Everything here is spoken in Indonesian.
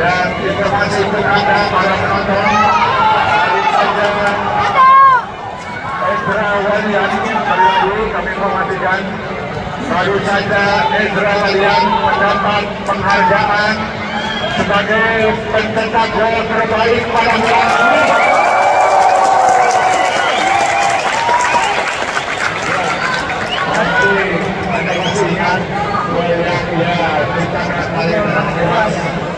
dan informasi anda para penonton. Baru saja Ezra Walian lagi kami informasikan baru saja Ezra Walian mendapat penghargaan sebagai pencetak gol terbaik pada casas modernas.